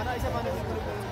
Ana, isso é para